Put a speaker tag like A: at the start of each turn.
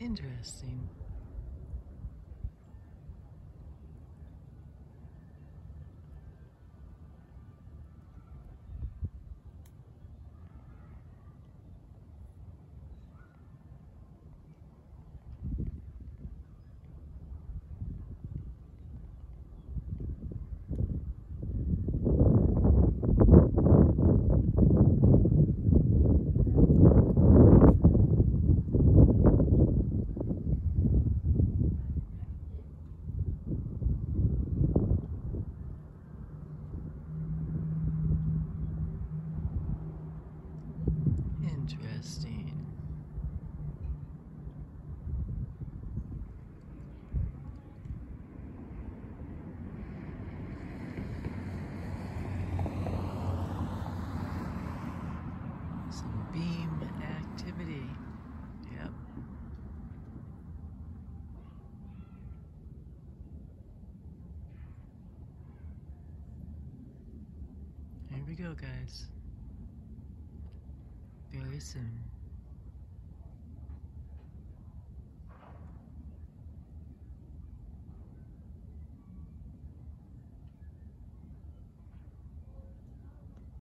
A: Interesting. Interesting. Some beam activity. Yep. Here we go, guys. Very soon.